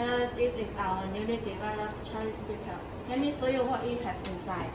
Uh, this is our newly developed trolley speaker. Let me show you what it has inside.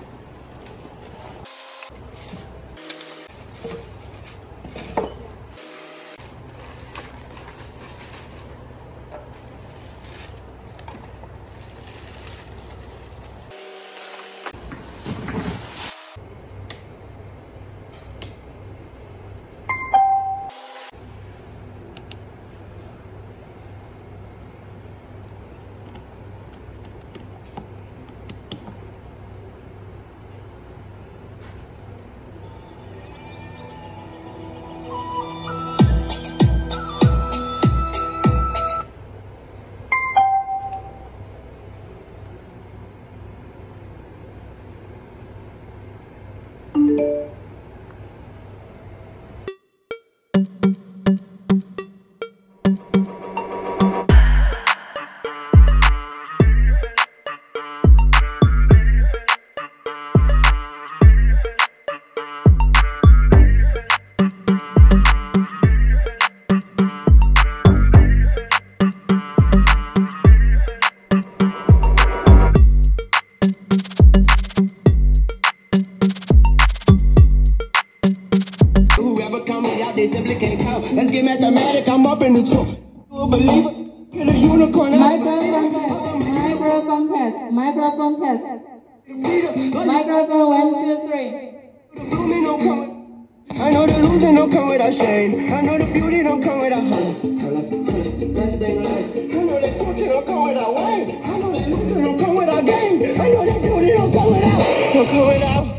Thank you. Whoever coming out, they simply can't count. Let's get mathematic, I'm up in this school. Believer, in a unicorn. Microphone test. Microphone test. Microphone test. Microphone one, two, three. Come. I know the losing don't come without shame. I know the beauty don't come without holla. Last thing. I know that fortune don't come without wine. I know that losing don't come without gain. I know that beauty don't come without. Don't come without.